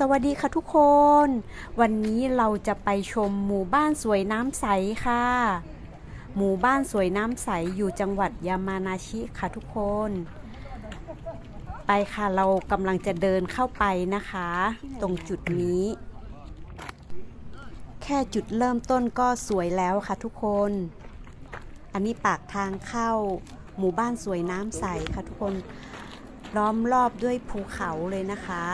สวัสดีค่ะทุกคน วันนี้เราจะไปชมหมู่บ้านสวยน้ำใสค่ะ หมู่บ้านสวยน้ำใสอยู่จังหวัดยามานาชิค่ะทุกคน ไปค่ะเรากำลังจะเดินเข้าไปนะคะ ตรงจุดนี้ แค่จุดเริ่มต้นก็สวยแล้วค่ะทุกคน อันนี้ปากทางเข้า หมู่บ้านสวยน้ำใสค่ะทุกคน ล้อมรอบด้วยภูเขาเลยนะคะ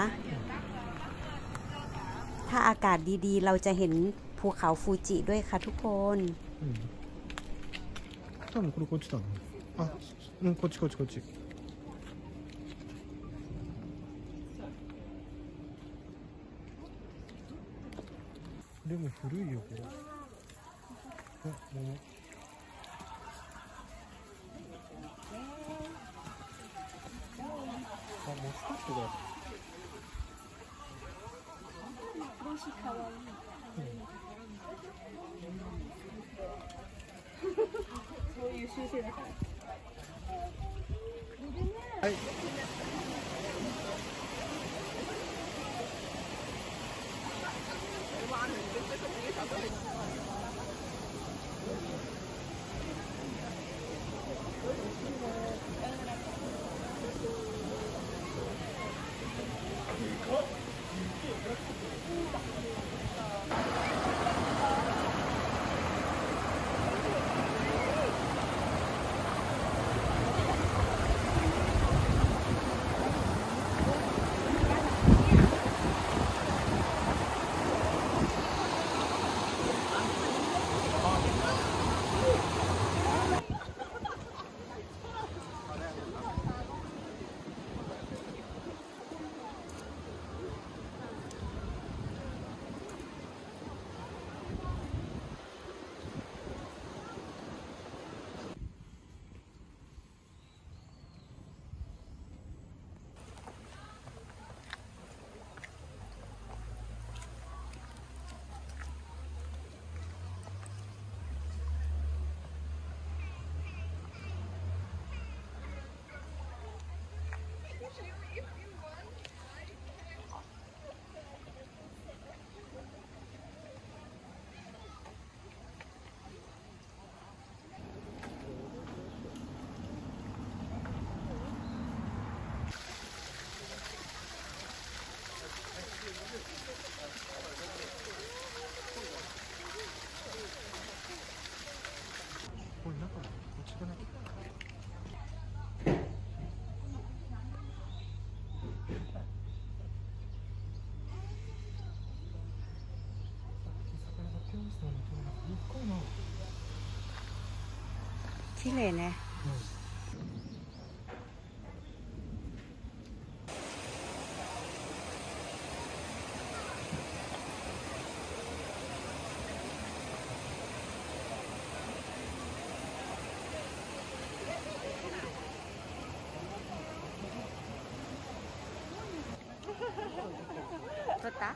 ถ้าอากาศดีๆ เราจะเห็นภูเขาฟูจิด้วยค่ะทุกคน うん多分これこっちだねあうんこっちこっちこっちでも古いよこれあもうあモスカットだ かわいい、そういう習性だからはいこ綺麗ね、うん撮った？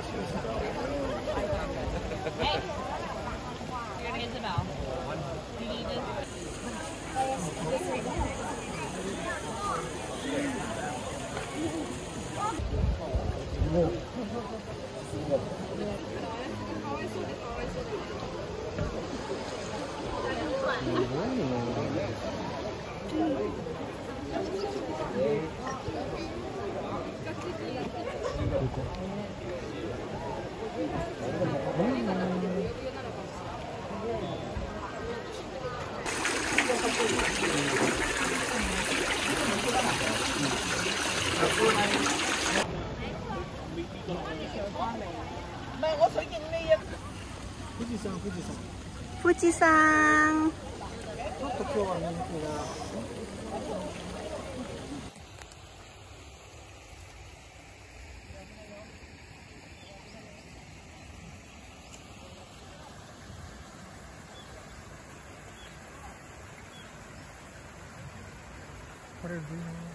questions about 富士山ちょっと今日はこれ